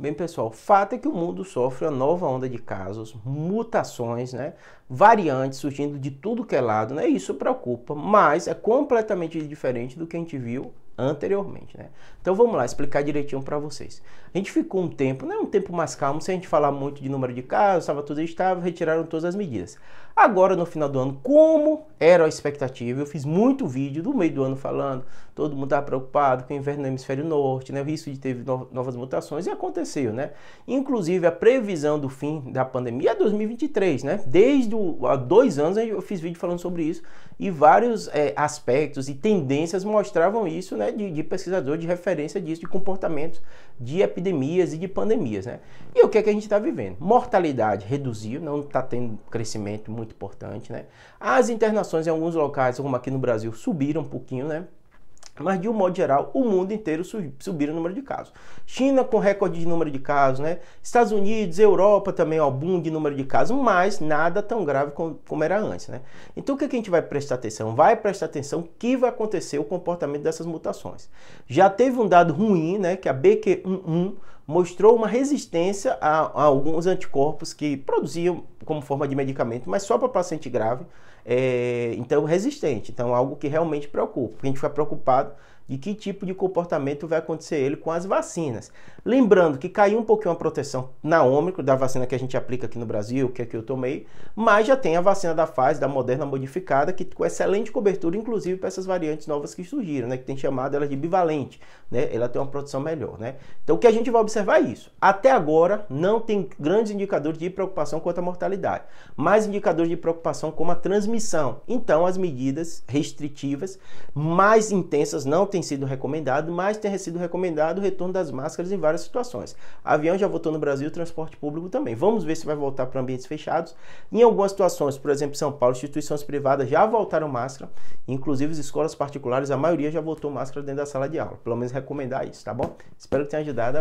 Bem, pessoal, fato é que o mundo sofre uma nova onda de casos, mutações, né? Variantes surgindo de tudo que é lado, né? Isso preocupa, mas é completamente diferente do que a gente viu anteriormente, né? Então vamos lá explicar direitinho para vocês. A gente ficou um tempo, né, um tempo mais calmo, sem a gente falar muito de número de casos, estava tudo estável, retiraram todas as medidas. Agora no final do ano, como era a expectativa, eu fiz muito vídeo do meio do ano falando, todo mundo estava preocupado com o inverno no hemisfério norte, né, o risco de ter novas mutações e aconteceu, né? Inclusive a previsão do fim da pandemia é 2023, né? Desde o, há dois anos eu fiz vídeo falando sobre isso e vários é, aspectos e tendências mostravam isso, né? De, de pesquisador de referência disso, de comportamentos de epidemias e de pandemias, né? E o que é que a gente está vivendo? Mortalidade reduziu, não está tendo crescimento muito importante, né? As internações em alguns locais, como aqui no Brasil, subiram um pouquinho, né? Mas de um modo geral, o mundo inteiro subiu o número de casos. China com recorde de número de casos, né? Estados Unidos, Europa também, ó, boom de número de casos, mas nada tão grave como, como era antes, né? Então o que a gente vai prestar atenção? Vai prestar atenção que vai acontecer o comportamento dessas mutações. Já teve um dado ruim, né? Que a BQ11 mostrou uma resistência a, a alguns anticorpos que produziam como forma de medicamento, mas só para paciente grave é, então resistente. Então algo que realmente preocupa. A gente fica preocupado de que tipo de comportamento vai acontecer ele com as vacinas. Lembrando que caiu um pouquinho a proteção na Ômicron, da vacina que a gente aplica aqui no Brasil, que é que eu tomei, mas já tem a vacina da Pfizer, da Moderna modificada, que com excelente cobertura, inclusive para essas variantes novas que surgiram, né, que tem chamado ela de bivalente, né, ela tem uma proteção melhor, né. Então o que a gente vai observar é isso. Até agora não tem grandes indicadores de preocupação quanto à mortalidade, mais indicadores de preocupação como a transmissão. Então as medidas restritivas mais intensas não têm tem sido recomendado, mas tem sido recomendado o retorno das máscaras em várias situações. Avião já voltou no Brasil, transporte público também. Vamos ver se vai voltar para ambientes fechados. Em algumas situações, por exemplo, São Paulo, instituições privadas já voltaram máscara, inclusive as escolas particulares, a maioria já voltou máscara dentro da sala de aula. Pelo menos recomendar isso, tá bom? Espero que tenha ajudado.